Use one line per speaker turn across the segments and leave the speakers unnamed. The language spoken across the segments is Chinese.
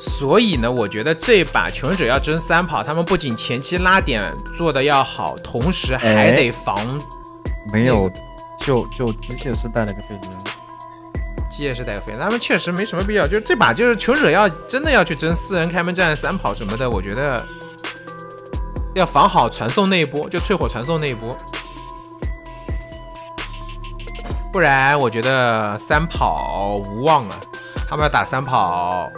所以呢，我觉得这把求生者要争三跑，他们不仅前期拉点做的要好，同时还得防。
没有，就就机械师带了个飞轮，
机械师带个飞轮，他们确实没什么必要。就是这把就是求生者要真的要去争四人开门战、三跑什么的，我觉得要防好传送那一波，就淬火传送那一波，不然我觉得三跑无望啊。他们要打三跑。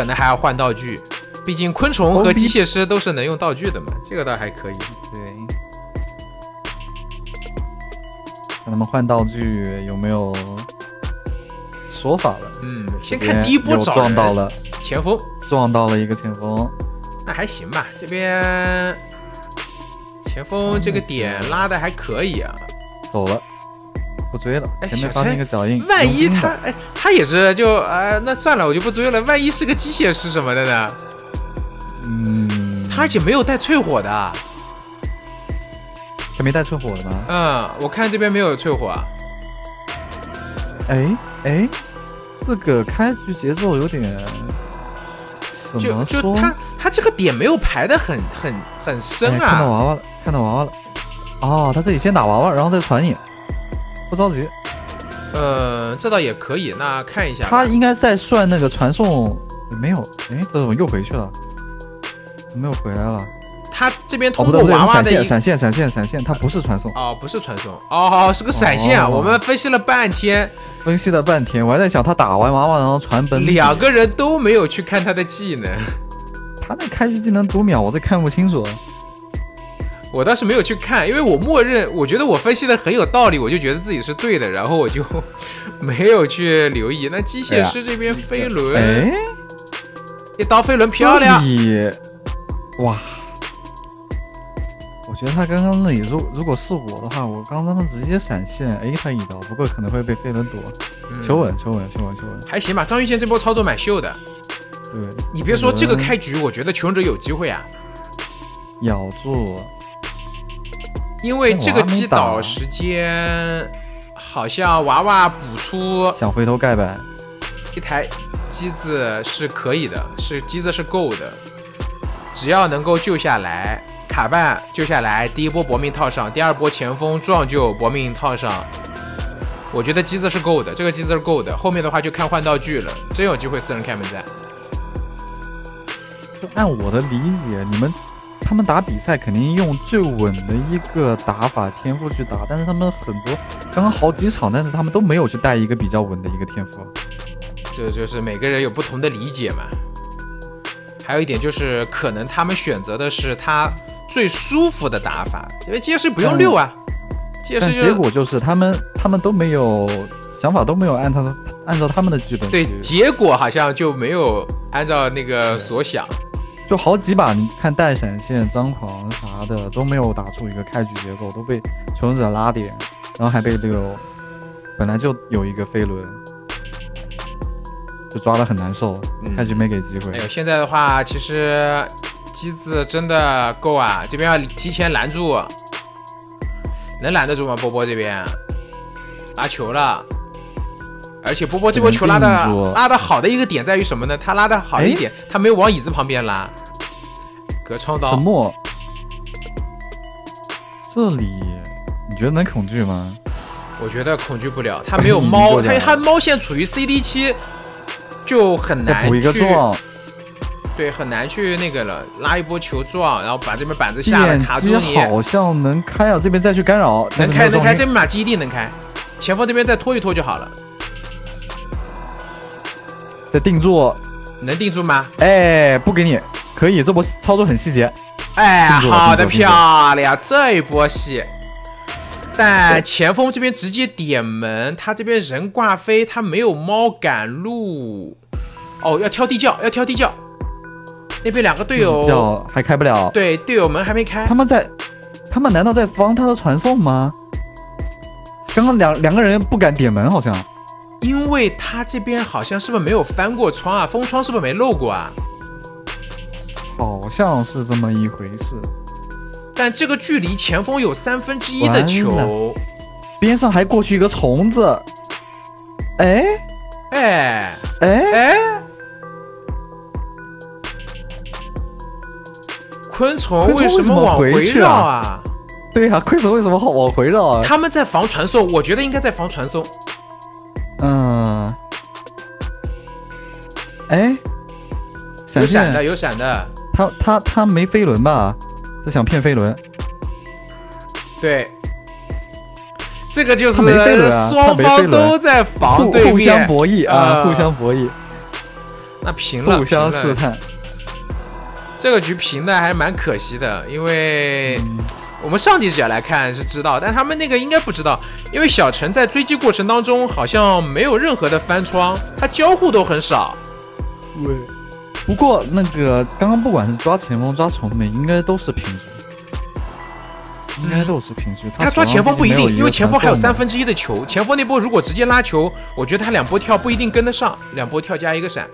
可能还要换道具，毕竟昆虫和机械师都是能用道具的嘛，这个倒还可以。
对，看他们换道具有没有说法了？
嗯，先看第一波
撞到了
前锋，
撞到了一个前锋，
那还行吧。这边前锋这个点拉的还可以啊，
走了。不追了，前面发现一个脚印。
万一他哎，他也是就哎，那算了，我就不追了。万一是个机械师什么的呢？
嗯，
他而且没有带淬火的，
他没带淬火的吗？
嗯，我看这边没有淬火。
哎哎，这个开局节奏有点怎么
说？就他他这个点没有排的很很很深啊。
看到娃娃了，看到娃娃了。哦，他自己先打娃娃，然后再传你。不着急，
呃，这倒也可以。那看一下，
他应该在算那个传送，没有？哎，这怎么又回去了？怎么又回来了？
他这边通过娃娃
的闪现，闪现，闪现，闪现，他不是传送
哦，不是传送哦，是个闪现啊。我们分析了半天，
分析了半天，我还在想他打完娃娃然后传本，
两个人都没有去看他的技能，
他那开局技能读秒，我这看不清楚。
我倒是没有去看，因为我默认，我觉得我分析的很有道理，我就觉得自己是对的，然后我就没有去留意。那机械师这边飞轮，
哎，
一刀飞轮漂亮，
哇！我觉得他刚刚那里，如如果是我的话，我刚刚直接闪现 A 他一刀，不过可能会被飞轮躲。求稳，求稳，求稳，求稳，
还行吧。张玉健这波操作蛮秀的，
对
你别说这个开局，我觉得求生者有机会啊，
咬住。
因为这个击倒时间，好像娃娃补出
想回头盖板，
一台机子是可以的，是机子是够的，只要能够救下来，卡半救下来，第一波搏命套上，第二波前锋撞救搏命套上，我觉得机子是够的，这个机子是够的，后面的话就看换道具了，真有机会四人开门战。
就按我的理解，你们。他们打比赛肯定用最稳的一个打法天赋去打，但是他们很多刚刚好几场，但是他们都没有去带一个比较稳的一个天赋。
这就是每个人有不同的理解嘛。还有一点就是，可能他们选择的是他最舒服的打法，因为阶师不用溜啊。阶师
结果就是他们他们都没有想法，都没有按他的按照他们的剧本。
对，结果好像就没有按照那个所想。
就好几把，你看带闪现、张狂啥的都没有打出一个开局节奏，都被求生者拉点，然后还被溜，本来就有一个飞轮，就抓的很难受，开局没给机会。
哎呦，现在的话，其实机子真的够啊，这边要提前拦住，能拦得住吗？波波这边拿球了，而且波波这波球拉的拉的好的一个点在于什么呢？他拉的好一点，他没有往椅子旁边拉。隔窗刀，
沉默。这里你觉得能恐惧吗？
我觉得恐惧不了，他没有猫，他他猫线处于 CD 期，就很难
补一个撞。
对，很难去那个了，拉一波球撞，然后把这边板子下了卡住你。
好像能开啊，这边再去干扰，
能开能开，这边马基一定能开，前锋这边再拖一拖就好了。
再定住，
能定住吗？
哎，不给你。可以，这波操作很细节。
哎，好的，漂亮，这一波戏。但前锋这边直接点门，他这边人挂飞，他没有猫赶路。哦，要挑地窖，要挑地窖。那边两个队友
还开不了。
对，队友门还没开。
他们在，他们难道在防他的传送吗？刚刚两两个人不敢点门，好像。
因为他这边好像是不是没有翻过窗啊？封窗是不是没漏过啊？
好像是这么一回事。
但这个距离前锋有三分之一的球，
边上还过去一个虫子。哎
哎
哎
哎，昆虫为什
么
往回绕
啊？对呀，昆虫为什么好往回绕啊？
他们在防传送，我觉得应该在防传送。
嗯，哎，闪
有闪的，有闪的，
他他他没飞轮吧？是想骗飞轮？
对。这个就是
他没飞轮啊
双方都在防
互
对面，
互相博弈啊，
啊
互相博弈，
那平了，
互相试。探。
这个局平的还是蛮可惜的，因为
嗯
我们上帝视角来看是知道，但他们那个应该不知道，因为小陈在追击过程当中好像没有任何的翻窗，他交互都很少。
对。不过那个刚刚不管是抓前锋抓重美，应该都是平局，应该都是平局。
嗯他抓前锋不一定，因为前锋还有三
分。
之一的球，前锋那波如果直接拉球，我觉得他两波跳不一定跟得上，两波跳加一个闪，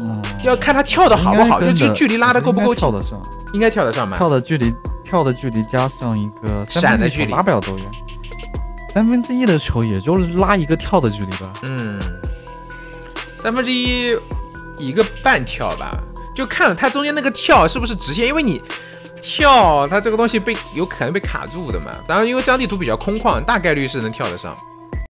嗯，
要看他跳的好不好，就这个距离拉的够不够近，
跳得上，
应该跳得上吧？
跳的距离，跳的距离加上一个三分之一球
闪的距离
拉不了多远，三分之一的球也就拉一个跳的距离吧。
嗯，三分之一一个半跳吧，就看它中间那个跳是不是直线，因为你跳它这个东西被有可能被卡住的嘛。当然，因为这张地图比较空旷，大概率是能跳得上。